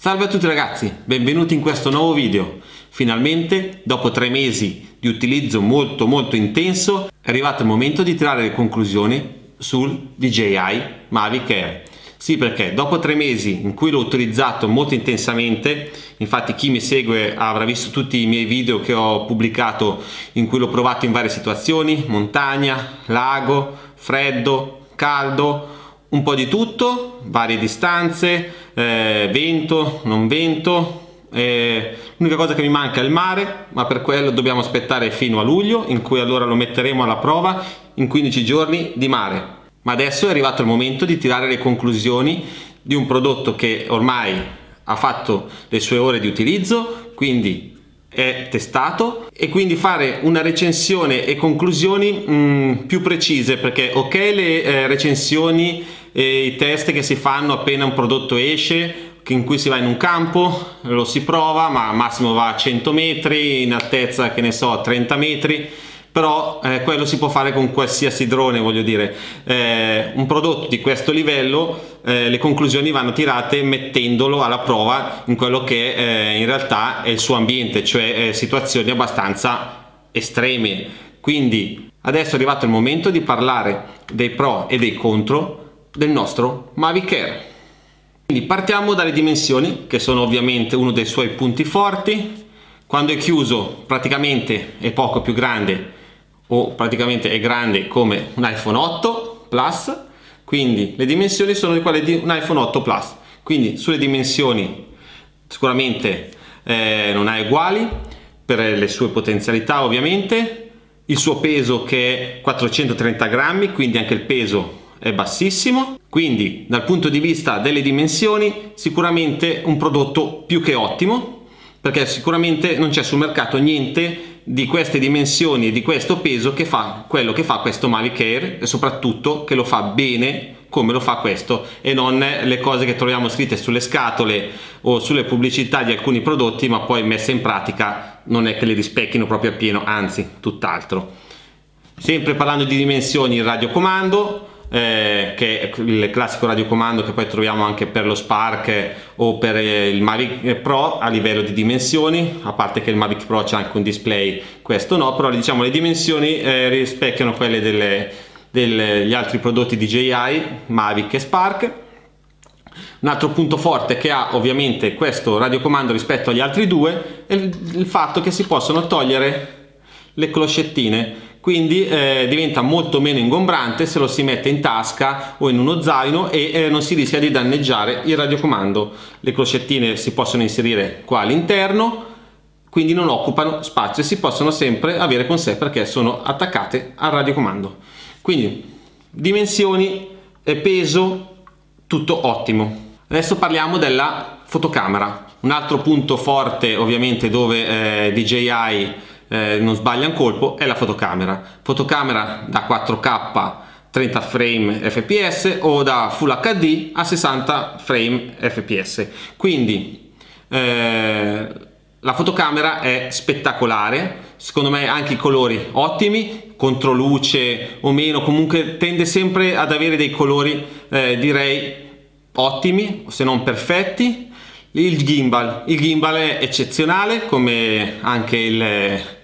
Salve a tutti ragazzi, benvenuti in questo nuovo video. Finalmente, dopo tre mesi di utilizzo molto molto intenso, è arrivato il momento di tirare le conclusioni sul DJI Mavic Air. Sì, perché dopo tre mesi in cui l'ho utilizzato molto intensamente, infatti chi mi segue avrà visto tutti i miei video che ho pubblicato in cui l'ho provato in varie situazioni, montagna, lago, freddo, caldo, un po' di tutto, varie distanze, eh, vento, non vento. Eh, l'unica cosa che mi manca è il mare, ma per quello dobbiamo aspettare fino a luglio, in cui allora lo metteremo alla prova in 15 giorni di mare. Ma adesso è arrivato il momento di tirare le conclusioni di un prodotto che ormai ha fatto le sue ore di utilizzo, quindi è testato e quindi fare una recensione e conclusioni mh, mm, più precise perché ok le eh, recensioni e i test che si fanno appena un prodotto esce in cui si va in un campo, lo si prova ma massimo va a 100 metri in altezza che ne so 30 metri però eh, quello si può fare con qualsiasi drone voglio dire. Eh, un prodotto di questo livello eh, le conclusioni vanno tirate mettendolo alla prova in quello che eh, in realtà è il suo ambiente cioè eh, situazioni abbastanza estreme. Quindi adesso è arrivato il momento di parlare dei pro e dei contro del nostro Mavic Air. Quindi partiamo dalle dimensioni che sono ovviamente uno dei suoi punti forti. Quando è chiuso praticamente è poco più grande o praticamente è grande come un iPhone 8 Plus. Quindi le dimensioni sono quelle di un iPhone 8 Plus. Quindi sulle dimensioni sicuramente eh, non ha uguali per le sue potenzialità ovviamente. Il suo peso che è 430 grammi quindi anche il peso è bassissimo quindi dal punto di vista delle dimensioni sicuramente un prodotto più che ottimo perché sicuramente non c'è sul mercato niente di queste dimensioni e di questo peso che fa quello che fa questo Mavic Air e soprattutto che lo fa bene come lo fa questo. E non le cose che troviamo scritte sulle scatole o sulle pubblicità di alcuni prodotti ma poi messe in pratica non è che le rispecchino proprio appieno anzi tutt'altro. Sempre parlando di dimensioni il radiocomando eh, che è il classico radiocomando che poi troviamo anche per lo Spark o per eh, il Mavic Pro a livello di dimensioni, a parte che il Mavic Pro c'è anche un display, questo no, però diciamo le dimensioni eh, rispecchiano quelle degli altri prodotti DJI, Mavic e Spark. Un altro punto forte che ha ovviamente questo radiocomando rispetto agli altri due è il, fatto che si possono togliere le closcettine quindi eh, diventa molto meno ingombrante se lo si mette in tasca o in uno zaino e eh, non si rischia di danneggiare il radiocomando. Le clochettine si possono inserire qua all'interno, quindi non occupano spazio e si possono sempre avere con sé perché sono attaccate al radiocomando. Quindi dimensioni e peso tutto ottimo. Adesso parliamo della fotocamera. Un altro punto forte ovviamente dove eh, DJI eh, non sbaglia un colpo è la fotocamera. Fotocamera da 4k 30 frame fps o da full hd a 60 frame fps quindi eh, la fotocamera è spettacolare. Secondo me anche i colori ottimi contro luce o meno comunque tende sempre ad avere dei colori eh, direi ottimi se non perfetti. Il gimbal. Il gimbal è eccezionale come anche il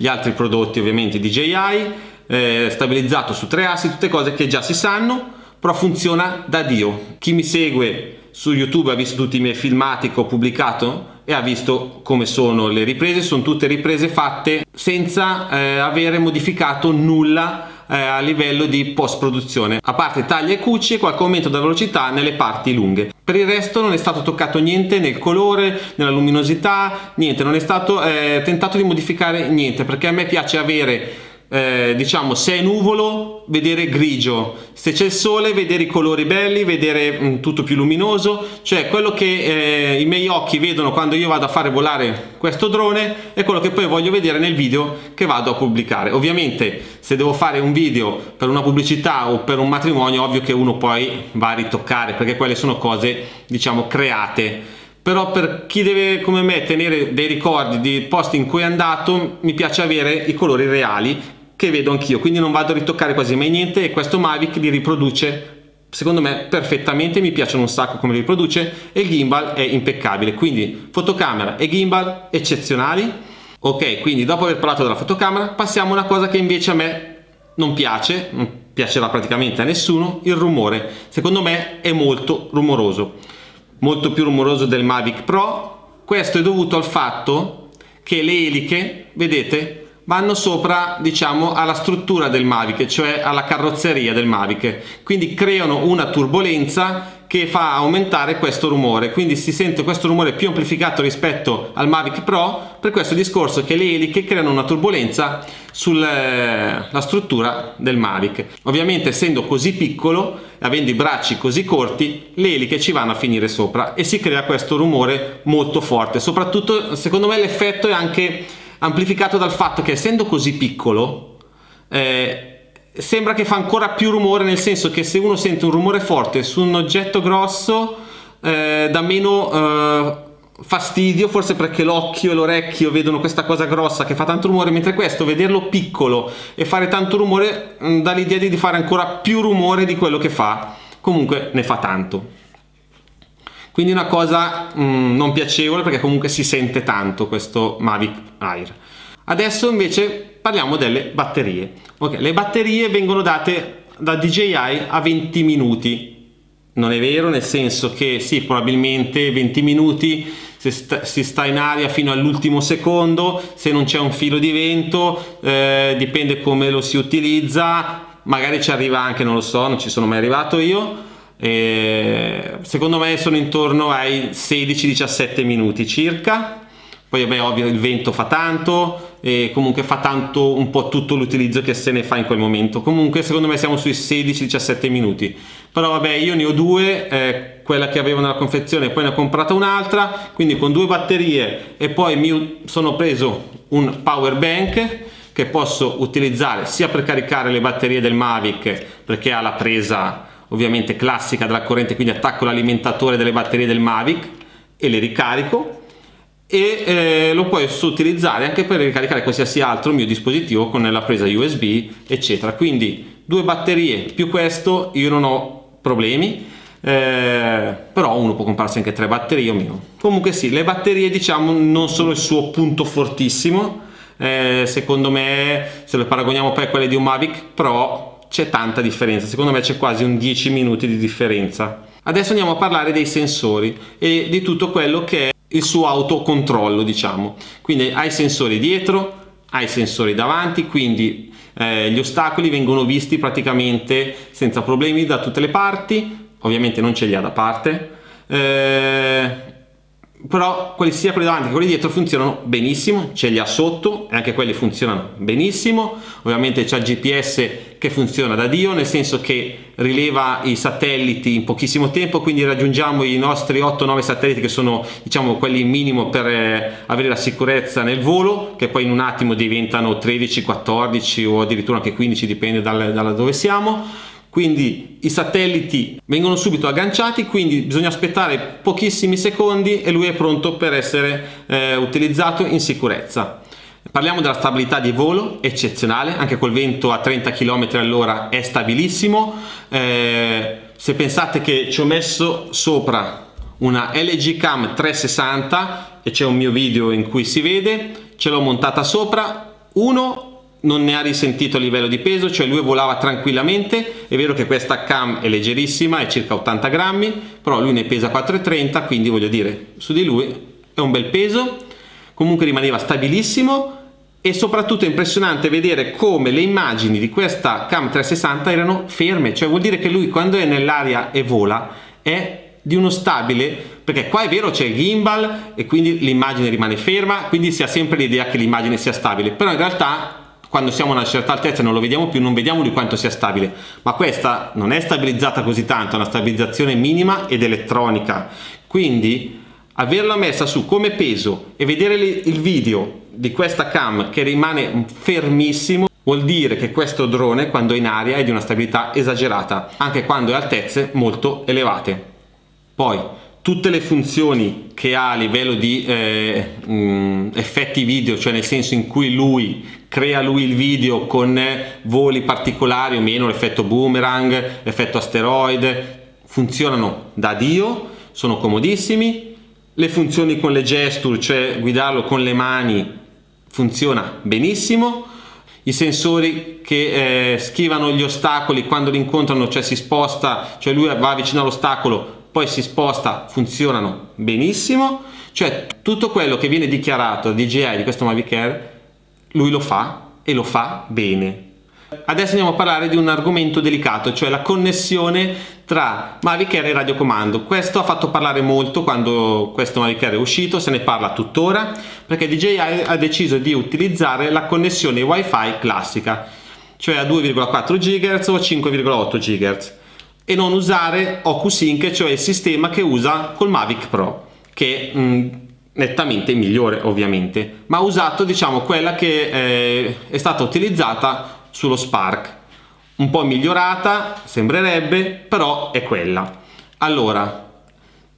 gli altri prodotti ovviamente DJI, eh, stabilizzato su tre assi, tutte cose che già si sanno, però funziona da Dio. Chi mi segue su YouTube ha visto tutti i miei filmati che ho pubblicato e ha visto come sono le riprese, sono tutte riprese fatte senza eh, avere modificato nulla eh, a livello di post produzione a parte taglie e cuci e qualche aumento della velocità nelle parti lunghe. Per il resto non è stato toccato niente nel colore nella luminosità niente. Non è stato eh, tentato di modificare niente perché a me piace avere eh, diciamo se è nuvolo vedere grigio. Se c'è il sole vedere i colori belli vedere mh, mm, tutto più luminoso. Cioè quello che eh, i miei occhi vedono quando io vado a fare volare questo drone è quello che poi voglio vedere nel video che vado a pubblicare. Ovviamente se devo fare un video per una pubblicità o per un matrimonio ovvio che uno poi va a ritoccare perché quelle sono cose diciamo create. Però per chi deve come me tenere dei ricordi di posti in cui è andato mi piace avere i colori reali che vedo anch'io, quindi non vado a ritoccare quasi mai niente e questo Mavic li riproduce secondo me perfettamente, mi piacciono un sacco come li riproduce e il gimbal è impeccabile, quindi fotocamera e gimbal eccezionali. Ok, quindi dopo aver parlato della fotocamera passiamo a una cosa che invece a me non piace, non piacerà praticamente a nessuno, il rumore. Secondo me è molto rumoroso, molto più rumoroso del Mavic Pro. Questo è dovuto al fatto che le eliche, vedete, vanno sopra diciamo alla struttura del Mavic cioè alla carrozzeria del Mavic quindi creano una turbolenza che fa aumentare questo rumore. Quindi si sente questo rumore più amplificato rispetto al Mavic Pro per questo discorso che le eliche creano una turbolenza sulla eh, struttura del Mavic ovviamente essendo così piccolo avendo i bracci così corti le eliche ci vanno a finire sopra e si crea questo rumore molto forte. Soprattutto secondo me l'effetto è anche amplificato dal fatto che essendo così piccolo eh, sembra che fa ancora più rumore nel senso che se uno sente un rumore forte su un oggetto grosso eh, dà meno eh, fastidio forse perché l'occhio e l'orecchio vedono questa cosa grossa che fa tanto rumore mentre questo vederlo piccolo e fare tanto rumore mh, mm, dà l'idea di fare ancora più rumore di quello che fa. Comunque ne fa tanto quindi una cosa mh, mm, non piacevole perché comunque si sente tanto questo Mavic Air. Adesso invece parliamo delle batterie. Ok le batterie vengono date da DJI a 20 minuti. Non è vero nel senso che sì probabilmente 20 minuti se sta, si sta in aria fino all'ultimo secondo se non c'è un filo di vento eh, dipende come lo si utilizza. Magari ci arriva anche non lo so non ci sono mai arrivato io e secondo me sono intorno ai 16-17 minuti circa. Poi vabbè ovvio il vento fa tanto e comunque fa tanto un po' tutto l'utilizzo che se ne fa in quel momento. Comunque secondo me siamo sui 16-17 minuti. Però vabbè io ne ho due eh, quella che avevo nella confezione poi ne ho comprata un'altra. Quindi con due batterie e poi mi sono preso un power bank che posso utilizzare sia per caricare le batterie del Mavic perché ha la presa ovviamente classica della corrente, quindi attacco l'alimentatore delle batterie del Mavic e le ricarico. E eh, lo puoi utilizzare anche per ricaricare qualsiasi altro mio dispositivo con la presa USB eccetera. Quindi due batterie più questo io non ho problemi. Eh, però uno può comprarsi anche tre batterie o meno. Comunque sì le batterie diciamo non sono il suo punto fortissimo. Eh, secondo me se le paragoniamo poi a quelle di un Mavic Pro c'è tanta differenza, secondo me c'è quasi un 10 minuti di differenza. Adesso andiamo a parlare dei sensori e di tutto quello che è il suo autocontrollo, diciamo. Quindi hai sensori dietro, hai sensori davanti, quindi eh, gli ostacoli vengono visti praticamente senza problemi da tutte le parti, ovviamente non ce li ha da parte. Eh, però quelli sia quelli davanti che quelli dietro funzionano benissimo, ce li ha sotto e anche quelli funzionano benissimo, ovviamente c'è il GPS che funziona da Dio, nel senso che rileva i satelliti in pochissimo tempo, quindi raggiungiamo i nostri 8-9 satelliti che sono diciamo quelli minimo per eh, avere la sicurezza nel volo, che poi in un attimo diventano 13, 14 o addirittura anche 15, dipende da dove siamo quindi i satelliti vengono subito agganciati quindi bisogna aspettare pochissimi secondi e lui è pronto per essere eh, utilizzato in sicurezza. Parliamo della stabilità di volo eccezionale anche col vento a 30 km all'ora è stabilissimo. Eh, se pensate che ci ho messo sopra una LG Cam 360 e c'è un mio video in cui si vede ce l'ho montata sopra uno non ne ha risentito a livello di peso, cioè lui volava tranquillamente, è vero che questa cam è leggerissima, è circa 80 grammi, però lui ne pesa 4,30, quindi voglio dire, su di lui è un bel peso, comunque rimaneva stabilissimo e soprattutto è impressionante vedere come le immagini di questa cam 360 erano ferme, cioè vuol dire che lui quando è nell'aria e vola è di uno stabile perché qua è vero c'è il gimbal e quindi l'immagine rimane ferma quindi si ha sempre l'idea che l'immagine sia stabile però in realtà quando siamo a una certa altezza non lo vediamo più, non vediamo di quanto sia stabile, ma questa non è stabilizzata così tanto, è una stabilizzazione minima ed elettronica, quindi averla messa su come peso e vedere il video di questa cam che rimane fermissimo vuol dire che questo drone quando è in aria è di una stabilità esagerata, anche quando è a altezze molto elevate. Poi tutte le funzioni che ha a livello di eh, effetti video, cioè nel senso in cui lui crea lui il video con voli particolari o meno, l'effetto boomerang, l'effetto asteroide, funzionano da Dio, sono comodissimi, le funzioni con le gesture, cioè guidarlo con le mani, funziona benissimo, i sensori che eh, schivano gli ostacoli quando li incontrano, cioè si sposta, cioè lui va vicino all'ostacolo, poi si sposta, funzionano benissimo, cioè tutto quello che viene dichiarato DJI di questo Mavic Air, lui lo fa e lo fa bene. Adesso andiamo a parlare di un argomento delicato, cioè la connessione tra Mavic Air e radiocomando. Questo ha fatto parlare molto quando questo Mavic Air è uscito, se ne parla tuttora, perché DJI ha deciso di utilizzare la connessione Wi-Fi classica, cioè a 2,4 GHz o 5,8 GHz e non usare OcuSync, cioè il sistema che usa col Mavic Pro, che è mh, nettamente migliore ovviamente, ma ha usato diciamo quella che eh, è stata utilizzata sullo Spark, un po' migliorata, sembrerebbe, però è quella. Allora,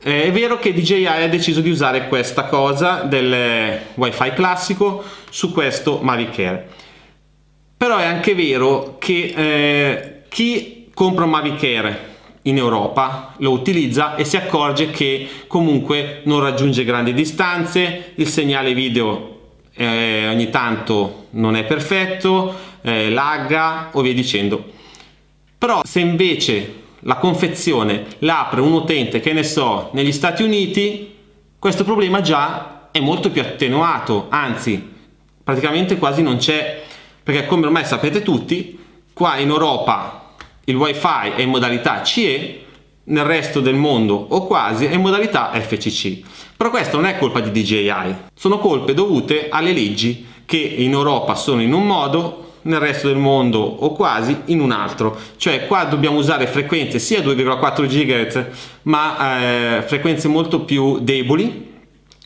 è vero che DJI ha deciso di usare questa cosa del wifi classico su questo Mavic Air, però è anche vero che eh, chi compra un Mavic Air in Europa, lo utilizza e si accorge che comunque non raggiunge grandi distanze, il segnale video eh, ogni tanto non è perfetto, eh, lagga o via dicendo. Però se invece la confezione l'apre un utente che ne so negli Stati Uniti, questo problema già è molto più attenuato, anzi praticamente quasi non c'è, perché come ormai sapete tutti, qua in Europa il wifi è in modalità CE, nel resto del mondo o quasi è in modalità FCC. Però questa non è colpa di DJI, sono colpe dovute alle leggi che in Europa sono in un modo, nel resto del mondo o quasi in un altro. Cioè qua dobbiamo usare frequenze sia 2,4 GHz ma eh, frequenze molto più deboli,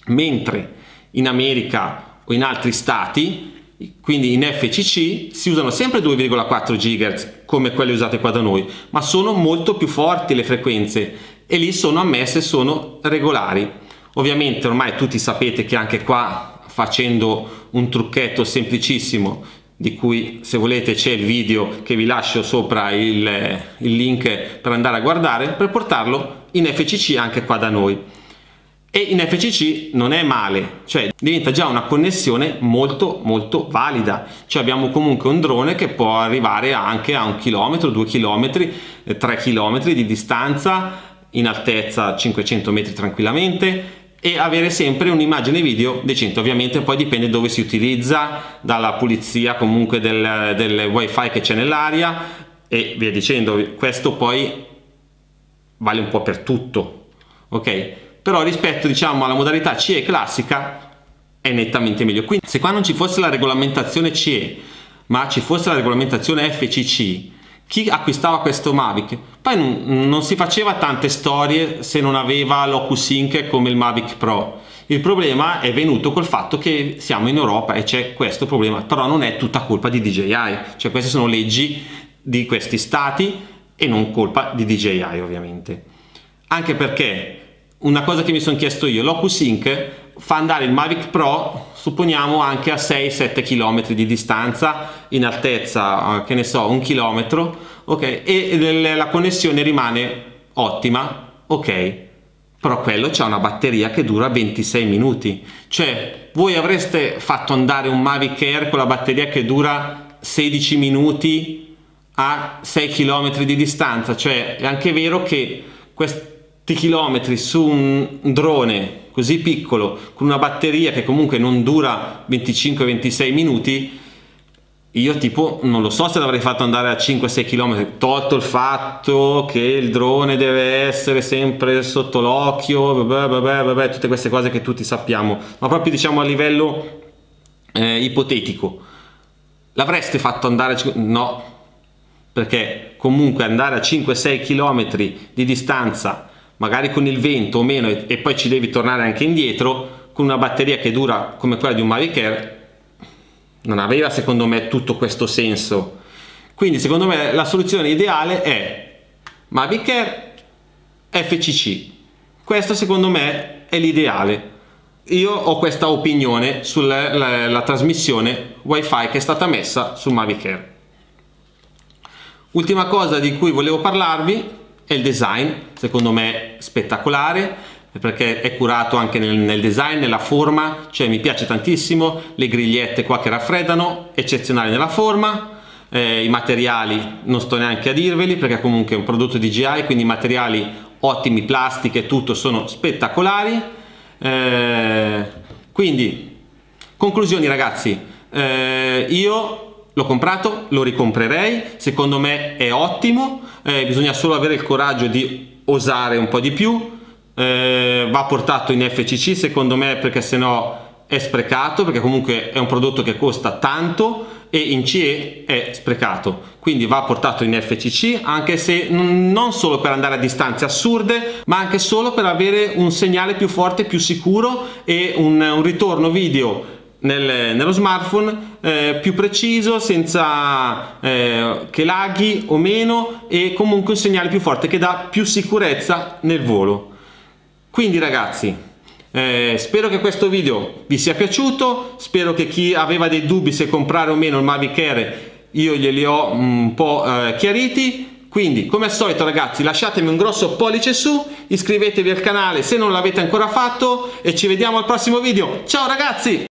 mentre in America o in altri stati quindi in FCC si usano sempre 2,4 GHz come quelle usate qua da noi, ma sono molto più forti le frequenze e lì sono ammesse, sono regolari. Ovviamente ormai tutti sapete che anche qua facendo un trucchetto semplicissimo di cui se volete c'è il video che vi lascio sopra il, il link per andare a guardare per portarlo in FCC anche qua da noi e in FCC non è male, cioè diventa già una connessione molto molto valida, cioè abbiamo comunque un drone che può arrivare anche a un chilometro, due chilometri, eh, tre chilometri di distanza, in altezza 500 metri tranquillamente e avere sempre un'immagine video decente, ovviamente poi dipende dove si utilizza, dalla pulizia comunque del, del wifi che c'è nell'aria e via dicendo, questo poi vale un po' per tutto, ok? Però rispetto diciamo alla modalità CE classica è nettamente meglio. Quindi se qua non ci fosse la regolamentazione CE ma ci fosse la regolamentazione FCC chi acquistava questo Mavic? Poi non, non si faceva tante storie se non aveva l'OcuSync come il Mavic Pro. Il problema è venuto col fatto che siamo in Europa e c'è questo problema però non è tutta colpa di DJI cioè queste sono leggi di questi stati e non colpa di DJI ovviamente. Anche perché una cosa che mi sono chiesto io, l'OcuSync fa andare il Mavic Pro, supponiamo anche a 6-7 km di distanza, in altezza, eh, che ne so, un chilometro, ok? E la connessione rimane ottima, ok? Però quello c'ha una batteria che dura 26 minuti. Cioè, voi avreste fatto andare un Mavic Air con la batteria che dura 16 minuti a 6 km di distanza. Cioè, è anche vero che questo chilometri su un drone così piccolo con una batteria che comunque non dura 25-26 minuti io tipo non lo so se l'avrei fatto andare a 5-6 km tolto il fatto che il drone deve essere sempre sotto l'occhio vabbè, vabbè, vabbè, tutte queste cose che tutti sappiamo. Ma proprio diciamo a livello eh, ipotetico. L'avreste fatto andare no. Perché comunque andare a 5-6 km di distanza magari con il vento o meno e, poi ci devi tornare anche indietro con una batteria che dura come quella di un Mavic Air non aveva secondo me tutto questo senso. Quindi secondo me la soluzione ideale è Mavic Air FCC questo secondo me è l'ideale. Io ho questa opinione sulla la, la trasmissione wifi che è stata messa su Mavic Air. Ultima cosa di cui volevo parlarvi è il design secondo me spettacolare perché è curato anche nel, nel, design, nella forma, cioè mi piace tantissimo, le grigliette qua che raffreddano, eccezionali nella forma, eh, i materiali non sto neanche a dirveli perché comunque è un prodotto DJI, quindi i materiali ottimi, plastiche, tutto sono spettacolari. Eh, quindi, conclusioni ragazzi, eh, io l'ho comprato, lo ricomprerei, secondo me è ottimo, eh, bisogna solo avere il coraggio di osare un po' di più, eh, va portato in FCC secondo me perché sennò è sprecato perché comunque è un prodotto che costa tanto e in CE è sprecato. Quindi va portato in FCC anche se non solo per andare a distanze assurde ma anche solo per avere un segnale più forte più sicuro e un, un ritorno video nel, nello smartphone eh, più preciso senza eh, che laghi o meno e comunque un segnale più forte che dà più sicurezza nel volo quindi ragazzi, eh, spero che questo video vi sia piaciuto, spero che chi aveva dei dubbi se comprare o meno il Mavic Air io glieli ho un po' eh, chiariti. Quindi, come al solito ragazzi, lasciatemi un grosso pollice su, iscrivetevi al canale se non l'avete ancora fatto e ci vediamo al prossimo video. Ciao ragazzi!